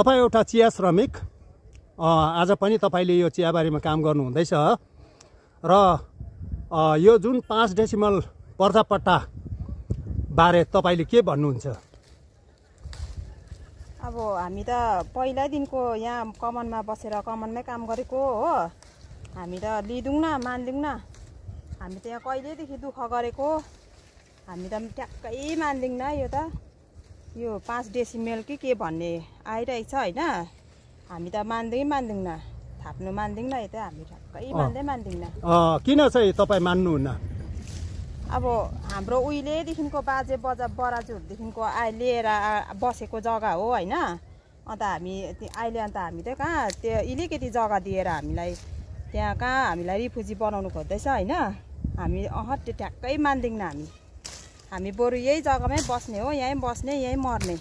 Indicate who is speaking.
Speaker 1: तपाईँ एउटा चिया श्रमिक आज पनि तपाईँले यो चियाबारीमा काम गर्नुहुँदैछ। र यो जुन पाँच डेसिमल पर्जापट्टा बारे तपाईँले के भन्नुहुन्छ?
Speaker 2: अब हामी त पहिल्यैदेखिको यहाँ कमानमा बसेर कमानमै काम गरेको हो। हामी त लिँदैनौँ न मान्दैनौँ न। हामी त यहाँ कहिलेदेखि दुःख गरेको? हामी त ट्याक्कै मान्दैनौँ यो त। यो पाँच डेसिमेल कि के भन्ने आइरहेको छ होइन? हामी त मान्दै मान्दैनौँ थाप्नु मान्दैनौँ न यो त हामी ठ्याक्कै मान्दै मान्दैनौँ।
Speaker 1: किन चाहिँ तपाईँ मान्नुहुन्न?
Speaker 2: अब हाम्रो उहिलेदेखिको बाजे बजा बराजुहरूदेखिको आए लिएर बसेको जग्गा हो होइन। अन्त हामी अहिले अन्त हामी त कहाँ त्यो अलिकति जग्गा दिएर हामीलाई त्यहाँ कहाँ हामीलाई रिफुजी बनाउनु खोज्दैछ होइन। हामी अह त्यो ट्याक्कै मान्दैनौँ हामी। हामी बरु यही जग्गामै बस्ने हो यहीँ बस्ने यहीँ मर्ने।